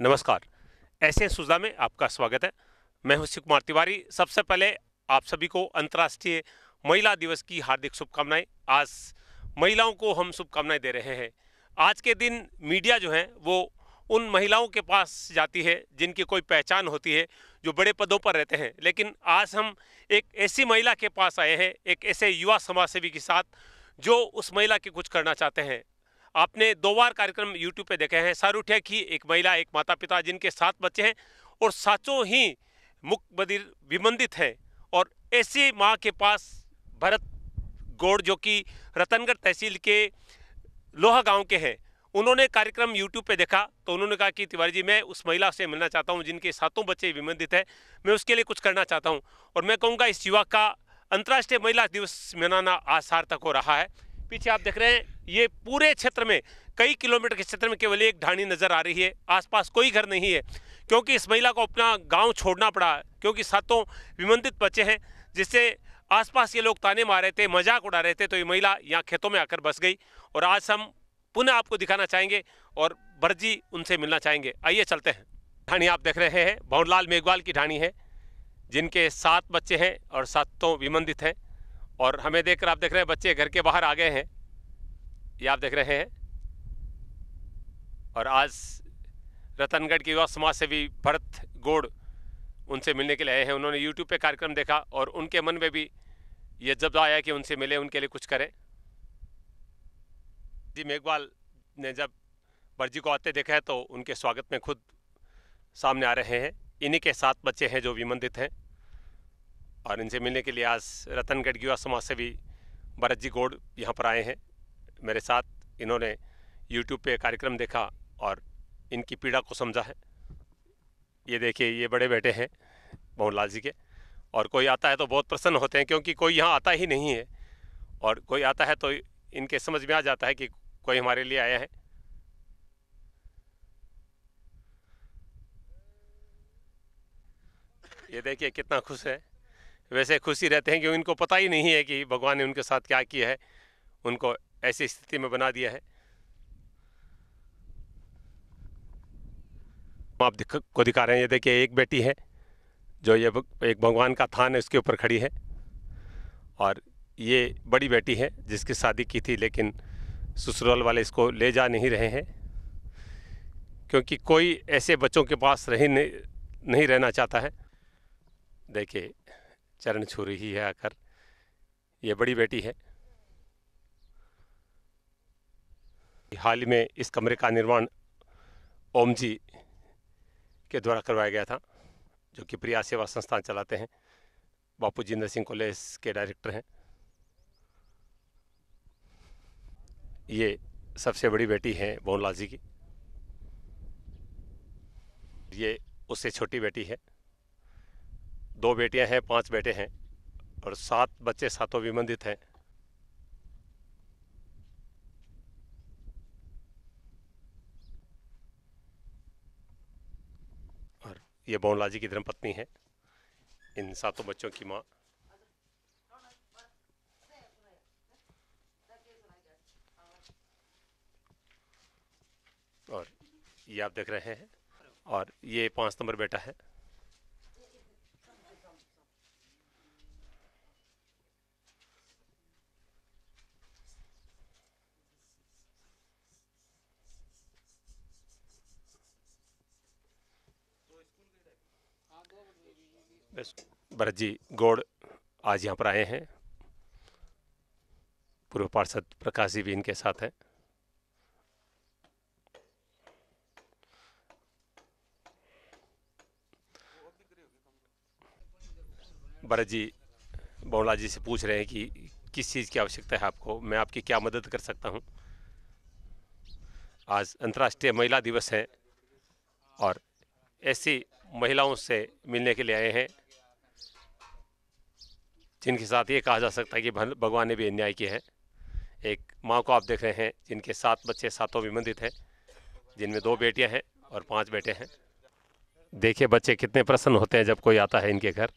नमस्कार। ऐसे सुजा में आपका स्वागत है। मैं हूँ कुमार तिवारी। सबसे पहले आप सभी को अंतर्राष्ट्रीय महिला दिवस की हार्दिक शुभकामनाएँ। आज महिलाओं को हम शुभकामनाएँ दे रहे हैं। आज के दिन मीडिया जो है, वो उन महिलाओं के पास जाती है, जिनकी कोई पहचान होती है, जो बड़े पदों पर रहते हैं। लेकिन आज हम एक ऐसी महिला के पास आए हैं, एक ऐसे युवा समाज सेवी के साथ, जो उस महिला के कुछ करना चाहते हैं। आपने दो बार कार्यक्रम यूट्यूब पे देखे हैं। सारूठिया की एक महिला, एक माता पिता जिनके सात बच्चे हैं और साचों ही मुख बदिर विमंदित हैं और ऐसी माँ के पास भरत गौड़ जो कि रतनगढ़ तहसील के लोहा गाँव के हैं, उन्होंने कार्यक्रम यूट्यूब पे देखा तो उन्होंने कहा कि तिवारी जी, मैं उस महिला से मिलना चाहता हूँ जिनके सातों बच्चे विमंदित हैं, मैं उसके लिए कुछ करना चाहता हूँ और मैं कहूँगा इस युवा का अंतर्राष्ट्रीय महिला दिवस मनाना आज सार्थक हो रहा है। पीछे आप देख रहे हैं ये पूरे क्षेत्र में, कई किलोमीटर के क्षेत्र में केवल एक ढाणी नज़र आ रही है, आसपास कोई घर नहीं है, क्योंकि इस महिला को अपना गाँव छोड़ना पड़ा, क्योंकि सातों विमंदित बच्चे हैं, जिससे आसपास ये लोग ताने मार रहे थे, मज़ाक उड़ा रहे थे तो ये महिला यहाँ खेतों में आकर बस गई, और आज हम पुनः आपको दिखाना चाहेंगे, और बर्जी उनसे मिलना चाहेंगे। आइए चलते हैं। ढाणी आप देख रहे हैं, भवनलाल मेघवाल की ढाणी है, जिनके सात बच्चे हैं और सातों विमंदित हैं, और हमें देखकर आप देख रहे हैं, बच्चे घर के बाहर आ गए हैं। ये आप देख रहे हैं। और आज रतनगढ़ के युवा समाज सेवी भरत गोड़ उनसे मिलने के लिए आए हैं। उन्होंने यूट्यूब पे कार्यक्रम देखा और उनके मन में भी ये जब आया कि उनसे मिले, उनके लिए कुछ करें। जी, मेघवाल ने जब बर्जी को आते देखा है तो उनके स्वागत में खुद सामने आ रहे हैं। इन्हीं के सात बच्चे हैं जो विमंदित हैं। और इनसे मिलने के लिए आज रतनगढ़ युवा समाज सेवी भरत जी गोड़ यहाँ पर आए हैं। मेरे साथ इन्होंने यूट्यूब पे कार्यक्रम देखा और इनकी पीड़ा को समझा है। ये देखिए, ये बड़े बेटे हैं मोहनलाल जी के। और कोई आता है तो बहुत प्रसन्न होते हैं क्योंकि कोई यहाँ आता ही नहीं है। और कोई आता है तो इनके समझ में आ जाता है कि कोई हमारे लिए आया है। ये देखिए, कितना खुश है। वैसे खुशी रहते हैं क्योंकि इनको पता ही नहीं है कि भगवान ने उनके साथ क्या किया है। उनको ऐसी स्थिति में बना दिया है। आप दिख को दिखा रहे हैं ये देखिए एक बेटी है जो ये एक भगवान का थान है उसके ऊपर खड़ी है। और ये बड़ी बेटी है जिसकी शादी की थी लेकिन ससुराल वाले इसको ले जा नहीं रहे हैं। क्योंकि कोई ऐसे बच्चों के पास रही नहीं, नहीं रहना चाहता है। देखिए चरण छू रही है आकर। ये बड़ी बेटी है। हाल ही में इस कमरे का निर्माण ओम जी के द्वारा करवाया गया था, जो कि प्रिया सेवा संस्थान चलाते हैं। बापू जिंदर सिंह कॉलेज के डायरेक्टर हैं। ये सबसे बड़ी बेटी है मोहनलाल जी की। ये उससे छोटी बेटी है। दो बेटियाँ हैं, पाँच बेटे हैं और सात, बच्चे सातों विमंदित हैं और ये बोनला जी की धर्मपत्नी है। इन सातों बच्चों की माँ। और ये आप देख रहे हैं। और ये पाँच नंबर बेटा है। भरत जी गौड़ आज यहाँ पर आए हैं। पूर्व पार्षद प्रकाश जी भी इनके साथ हैं। भरत जी बौला जी से पूछ रहे हैं कि किस चीज़ की आवश्यकता है आपको? मैं आपकी क्या मदद कर सकता हूँ? आज अंतर्राष्ट्रीय महिला दिवस है और ऐसी महिलाओं से मिलने के लिए आए हैं। जिनके साथ ये कहा जा सकता है कि भगवान ने भी अन्याय किया है। एक माँ को आप देख रहे हैं, जिनके सात बच्चे सातों विमंदित हैं, जिनमें दो बेटियाँ हैं और पाँच बेटे हैं। देखिए बच्चे कितने प्रसन्न होते हैं जब कोई आता है इनके घर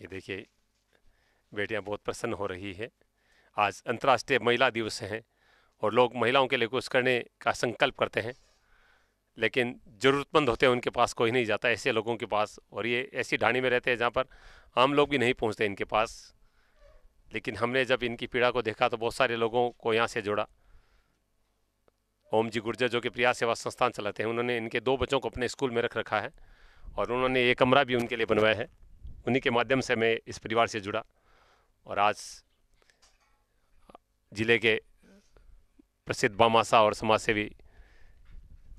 ये देखिए, बेटियाँ बहुत प्रसन्न हो रही है। आज अंतर्राष्ट्रीय महिला दिवस है और लोग महिलाओं के लिए कुछ करने का संकल्प करते हैं, लेकिन ज़रूरतमंद होते हैं उनके पास कोई नहीं जाता, ऐसे लोगों के पास और ये ऐसी ढाणी में रहते हैं जहाँ पर आम लोग भी नहीं पहुँचते इनके पास। लेकिन हमने जब इनकी पीड़ा को देखा तो बहुत सारे लोगों को यहाँ से जोड़ा। ओम जी गुर्जर जो कि प्रिया सेवा संस्थान चलाते हैं, उन्होंने इनके दो बच्चों को अपने स्कूल में रख रखा है और उन्होंने ये कमरा भी उनके लिए बनवाया है। उन्हीं के माध्यम से मैं इस परिवार से जुड़ा और आज ज़िले के प्रसिद्ध बामासा और समाज सेवी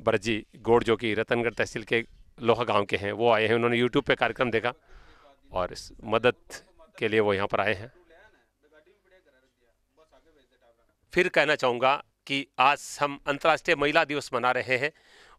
बरजी गोड़, जो कि रतनगढ़ तहसील के लोहा गाँव के हैं, वो आए हैं। उन्होंने यूट्यूब पे कार्यक्रम देखा और इस मदद के लिए वो यहाँ पर आए हैं। फिर कहना चाहूँगा कि आज हम अंतर्राष्ट्रीय महिला दिवस मना रहे हैं।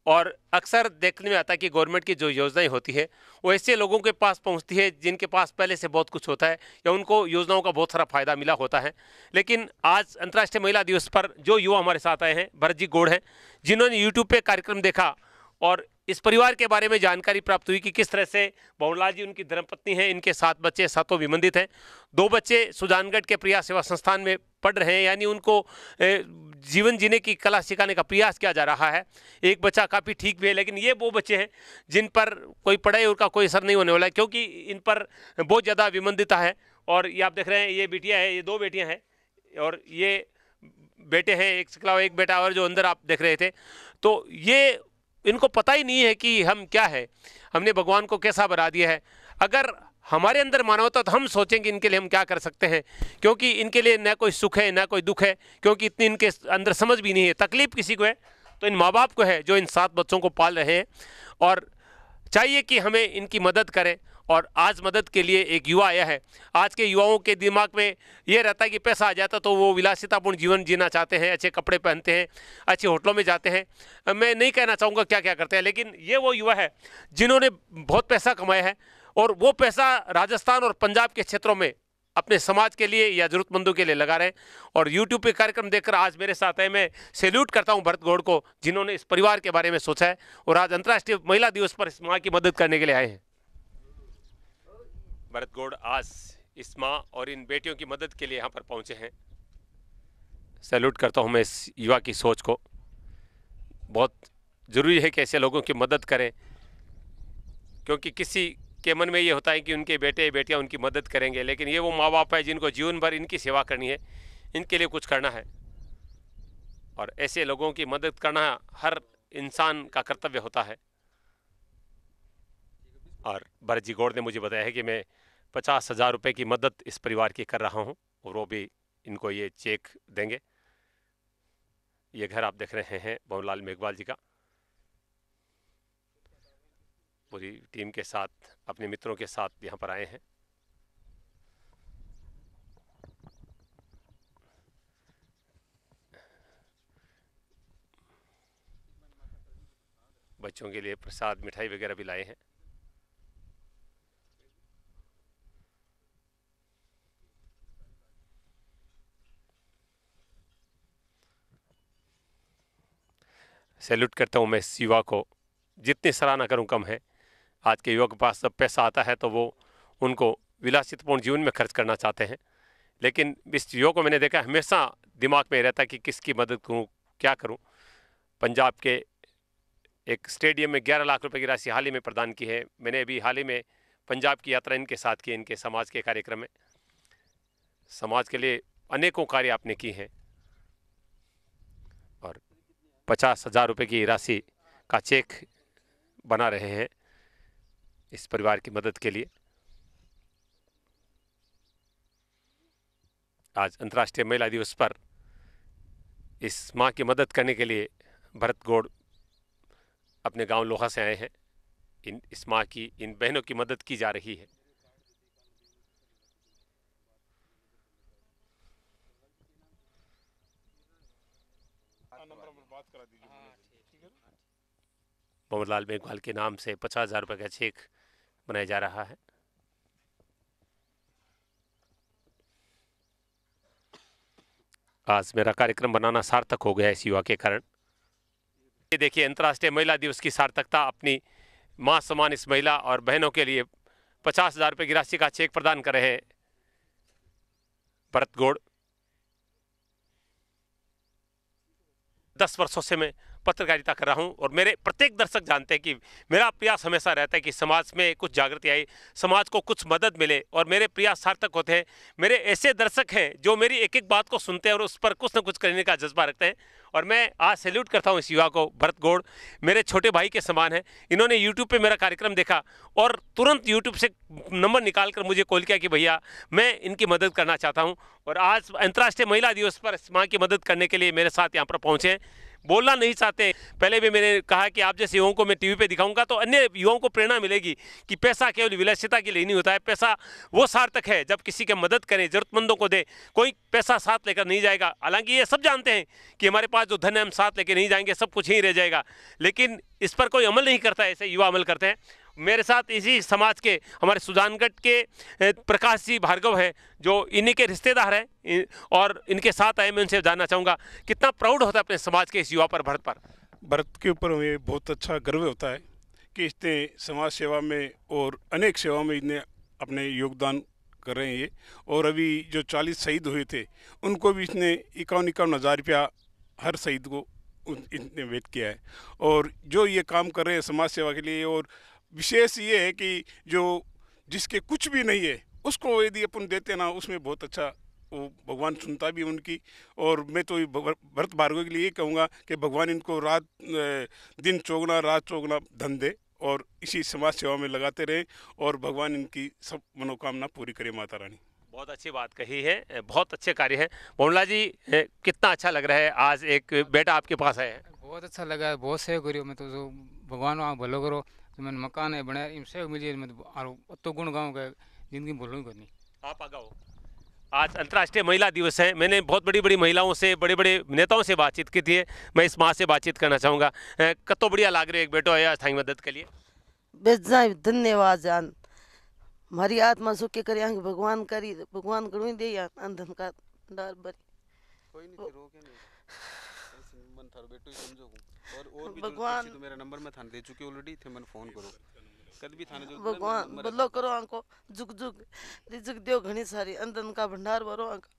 और अक्सर देखने में आता है कि गवर्नमेंट की जो योजनाएँ होती है, वो ऐसे लोगों के पास पहुँचती है जिनके पास पहले से बहुत कुछ होता है या उनको योजनाओं का बहुत सारा फ़ायदा मिला होता है। लेकिन आज अंतर्राष्ट्रीय महिला दिवस पर जो युवा हमारे साथ आए हैं भरत जी गोड़ हैं, जिन्होंने यूट्यूब पर कार्यक्रम देखा और इस परिवार के बारे में जानकारी प्राप्त हुई कि किस तरह से बहुलाल जी उनकी धर्मपत्नी हैं, इनके सात बच्चे सातों विमंदित हैं। दो बच्चे सुजानगढ़ के प्रिया सेवा संस्थान में पढ़ रहे हैं, यानी उनको जीवन जीने की कला सिखाने का प्रयास किया जा रहा है। एक बच्चा काफ़ी ठीक भी है, लेकिन ये वो बच्चे हैं जिन पर कोई पढ़ाई उनका कोई असर नहीं होने वाला है, क्योंकि इन पर बहुत ज़्यादा विमंदिता है। और ये आप देख रहे हैं, ये बेटियाँ हैं, ये दो बेटियाँ हैं, और ये बेटे हैं, एक सिखला एक बेटा और जो अंदर आप देख रहे थे। तो ये इनको पता ही नहीं है कि हम क्या है। हमने भगवान को कैसा बना दिया है। अगर हमारे अंदर मानवता तो हम सोचेंगे इनके लिए हम क्या कर सकते हैं। क्योंकि इनके लिए ना कोई सुख है, ना कोई दुख है, क्योंकि इतनी इनके अंदर समझ भी नहीं है। तकलीफ़ किसी को है तो इन माँ बाप को है जो इन सात बच्चों को पाल रहे हैं। और चाहिए कि हमें इनकी मदद करें। और आज मदद के लिए एक युवा आया है। आज के युवाओं के दिमाग में ये रहता है कि पैसा आ जाता तो वो विलासितापूर्ण जीवन जीना चाहते हैं, अच्छे कपड़े पहनते हैं, अच्छे होटलों में जाते हैं। मैं नहीं कहना चाहूँगा क्या क्या करते हैं, लेकिन ये वो युवा है जिन्होंने बहुत पैसा कमाया है और वो पैसा राजस्थान और पंजाब के क्षेत्रों में अपने समाज के लिए या ज़रूरतमंदों के लिए लगा रहे हैं। और यूट्यूब पे कार्यक्रम देखकर आज मेरे साथ है मैं सैल्यूट करता हूँ भरत गौड़ को, जिन्होंने इस परिवार के बारे में सोचा है और आज अंतर्राष्ट्रीय महिला दिवस पर इस माँ की मदद करने के लिए आए हैं। भरत गौड़ आज इस माँ और इन बेटियों की मदद के लिए यहाँ पर पहुँचे हैं। सैल्यूट करता हूँ मैं इस युवा की सोच को। बहुत ज़रूरी है कि ऐसे लोगों की मदद करें, क्योंकि किसी के मन में ये होता है कि उनके बेटे, बेटियाँ उनकी मदद करेंगे, लेकिन ये वो माँ बाप है जिनको जीवन भर इनकी सेवा करनी है, इनके लिए कुछ करना है। और ऐसे लोगों की मदद करना हर इंसान का कर्तव्य होता है। और भरत जी गौड़ ने मुझे बताया है कि मैं पचास हज़ार रुपये की मदद इस परिवार की कर रहा हूँ और वो भी इनको ये चेक देंगे। ये घर आप देख रहे हैं बहुलाल मेघवाल जी का। पूरी टीम के साथ, अपने मित्रों के साथ यहाँ पर आए हैं। बच्चों के लिए प्रसाद, मिठाई वगैरह भी लाए हैं। सैल्यूट करता हूँ मैं इस युवा को। जितनी सराहना करूँ कम है। आज के युवा के पास जब पैसा आता है तो वो उनको विलासितपूर्ण जीवन में खर्च करना चाहते हैं। लेकिन इस युवा को मैंने देखा हमेशा दिमाग में रहता कि किसकी मदद करूँ, क्या करूँ। पंजाब के एक स्टेडियम में ग्यारह लाख रुपए की राशि हाल ही में प्रदान की है। मैंने अभी हाल ही में पंजाब की यात्रा इनके साथ की इनके समाज के कार्यक्रम में। समाज के लिए अनेकों कार्य आपने की हैं। पचास हज़ार रुपये की राशि का चेक बना रहे हैं इस परिवार की मदद के लिए। आज अंतर्राष्ट्रीय महिला दिवस पर इस माँ की मदद करने के लिए भरत गौड़ अपने गाँव लोहा से आए हैं। इन, इस माँ की, इन बहनों की मदद की जा रही है। मोहम्मद लाल मेघवाल के नाम से पचास हज़ार रुपये का चेक बनाया जा रहा है। आज मेरा कार्यक्रम बनाना सार्थक हो गया इस युवा के कारण। ये देखिए, अंतर्राष्ट्रीय महिला दिवस की सार्थकता अपनी माँ समान इस महिला और बहनों के लिए पचास हज़ार रुपये की राशि का चेक प्रदान कर रहे हैं। भरत गौड़, दस वर्षों से मैं पत्रकारिता कर रहा हूँ और मेरे प्रत्येक दर्शक जानते हैं कि मेरा प्रयास हमेशा रहता है कि समाज में कुछ जागृति आए, समाज को कुछ मदद मिले और मेरे प्रयास सार्थक होते हैं। मेरे ऐसे दर्शक हैं जो मेरी एक एक बात को सुनते हैं और उस पर कुछ न कुछ करने का जज्बा रखते हैं। और मैं आज सैल्यूट करता हूँ इस युवा को, भरत गौड़, मेरे छोटे भाई के समान है। इन्होंने यूट्यूब पे मेरा कार्यक्रम देखा और तुरंत यूट्यूब से नंबर निकाल कर मुझे कॉल किया कि भैया, मैं इनकी मदद करना चाहता हूँ। और आज अंतर्राष्ट्रीय महिला दिवस पर माँ की मदद करने के लिए मेरे साथ यहाँ पर पहुँचे बोलना नहीं चाहते। पहले भी मैंने कहा कि आप जैसे युवाओं को मैं टीवी पे दिखाऊँगा तो अन्य युवाओं को प्रेरणा मिलेगी कि पैसा केवल विलासिता के लिए नहीं होता है। पैसा वो सार्थक है, जब किसी की मदद करें, जरूरतमंदों को दे, कोई पैसा साथ लेकर नहीं जाएगा। हालाँकि ये सब जानते हैं कि हमारे पास जो धन है, हम साथ लेकर नहीं जाएँगे, सब कुछ ही रह जाएगा। लेकिन इस पर कोई अमल नहीं करता, ऐसे युवा अमल करते हैं। मेरे साथ इसी समाज के, हमारे सुजानगढ़ के प्रकाश जी भार्गव हैं, जो इन्हीं के रिश्तेदार हैं और इनके साथ आए, मैं उनसे जानना चाहूँगा, कितना प्राउड होता है अपने समाज के इस युवा पर, भरत पर? भरत के ऊपर हमें बहुत अच्छा गर्व होता है कि इसने समाज सेवा में और अनेक सेवा में इतने अपने योगदान कर रहे हैं ये। और अभी जो चालीस शहीद हुए थे, उनको भी इसने इक्यावन इक्यावन हज़ार रुपया हर शहीद को इतने वेट किया है। और जो ये काम कर रहे हैं समाज सेवा के लिए और विशेष ये है कि जो जिसके कुछ भी नहीं है उसको यदि अपन देते ना उसमें बहुत अच्छा वो भगवान सुनता भी उनकी। और मैं तो भरत भार्गव के लिए ये कहूँगा कि भगवान इनको रात दिन चौगना रात चौगना धन दे और इसी समाज सेवा में लगाते रहें और भगवान इनकी सब मनोकामना पूरी करे माता रानी। बहुत अच्छी बात कही है बहुत अच्छे कार्य है। मोहनला जी कितना अच्छा लग रहा है आज एक बेटा आपके पास आया है। बहुत अच्छा लगा है बहुत सहयोग करियो मैं तो जो भगवान वहाँ भलो करो। तो मैंने मकान है बनाया इन सहयोग मिली मैं तो, तो गुण गाँव का ज़िंदगी भूलूँ करनी आप आगाओ आज अंतर्राष्ट्रीय महिला दिवस है। मैंने बहुत बड़ी बड़ी महिलाओं से बड़े बड़े नेताओं से बातचीत की थी। मैं इस माँ से बातचीत करना चाहूँगा। कतो बढ़िया लाग रही एक बेटो है स्थायी मदद के लिए। धन्यवाद जान। हमारी आत्मा सुख के करे भगवान करी भगवान करू दे अंधन का डर बरी कोई नहीं रोके नहीं। मन थारो बेटो समझो। और और भी भगवान तो मेरा नंबर मैं थाने दे चुकी ऑलरेडी थे मन फ़ोन करो। कद भी थाने जो भगवान करो आंको जुग जुग रिजक दियो घनी सारी अंदन का भंडार भरो आंका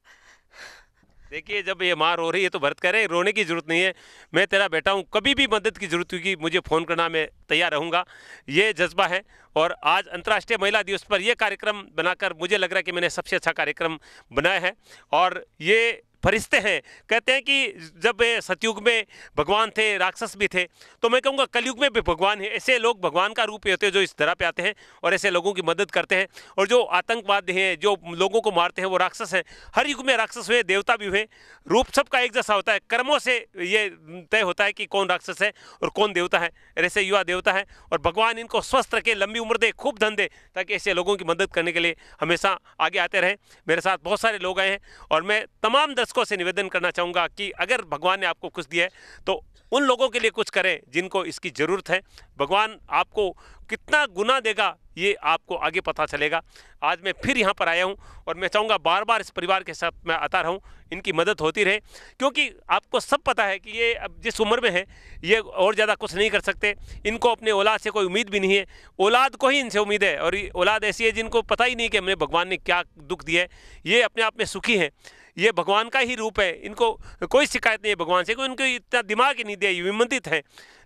देखिए जब ये मार हो रही है तो भरत कह रहे रोने की ज़रूरत नहीं है। मैं तेरा बेटा हूँ कभी भी मदद की ज़रूरत होगी मुझे फ़ोन करना मैं तैयार रहूँगा। ये जज्बा है और आज अंतर्राष्ट्रीय महिला दिवस पर यह कार्यक्रम बनाकर मुझे लग रहा है कि मैंने सबसे अच्छा कार्यक्रम बनाया है। और ये फरिश्ते हैं। कहते हैं कि जब सतयुग में भगवान थे, राक्षस भी थे तो मैं कहूँगा कलयुग में भी भगवान है। ऐसे लोग भगवान का रूप होते हैं जो इस धरा पे आते हैं और ऐसे लोगों की मदद करते हैं और जो आतंकवाद हैं, जो लोगों को मारते हैं, वो राक्षस हैं। हर युग में राक्षस हुए, देवता भी हुए, रूप सबका एक जैसा होता है। कर्मों से ये तय होता है कि कौन राक्षस है और कौन देवता है। ऐसे युवा देवता है और भगवान इनको स्वस्थ रखे, लंबी उम्र दे, खूब धन दे, ताकि ऐसे लोगों की मदद करने के लिए हमेशा आगे आते रहें। मेरे साथ बहुत सारे लोग आए हैं और मैं तमाम दर्शकों दर्शकों से निवेदन करना चाहूँगा कि अगर भगवान ने आपको कुछ दिया है तो उन लोगों के लिए कुछ करें जिनको इसकी ज़रूरत है। भगवान आपको कितना गुना देगा, ये आपको आगे पता चलेगा। आज मैं फिर यहाँ पर आया हूँ और मैं चाहूँगा बार बार इस परिवार के साथ मैं आता रहूँ, इनकी मदद होती रहे, क्योंकि आपको सब पता है कि ये अब जिस उम्र में है, ये और ज़्यादा कुछ नहीं कर सकते। इनको अपने औलाद से कोई उम्मीद भी नहीं है। औलाद को ही इनसे उम्मीद है और औलाद ऐसी है जिनको पता ही नहीं कि हमने भगवान ने क्या दुख दिया है। ये अपने आप में सुखी हैं। ये भगवान का ही रूप है। इनको कोई शिकायत नहीं है भगवान से, कोई उनको इतना दिमाग ही नहीं दिया, ये विमंदित है।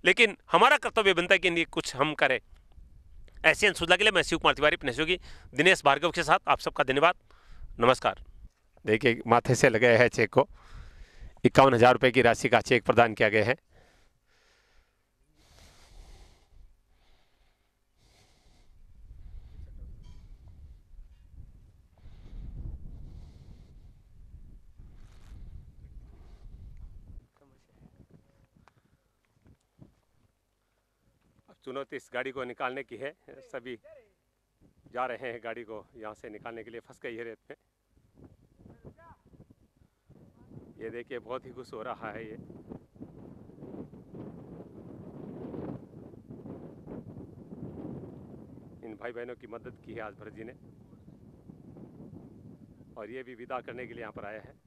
लेकिन हमारा कर्तव्य बनता है कि नहीं कुछ हम करें। ऐसे सुधा के लिए मैं शिव कुमार तिवारी, अपने दिनेश भार्गव के साथ आप सबका धन्यवाद। नमस्कार। देखिए, माथे से लगाया है चेक को। इक्यावन हज़ार रुपये की राशि का चेक प्रदान किया गया है। चुनौती इस गाड़ी को निकालने की है। सभी जा रहे हैं गाड़ी को यहाँ से निकालने के लिए, फंस गई है रेत में। ये देखिए, बहुत ही खुश हो रहा है ये। इन भाई बहनों की मदद की है आज भरत जी ने। और ये भी विदा करने के लिए यहाँ पर आया है।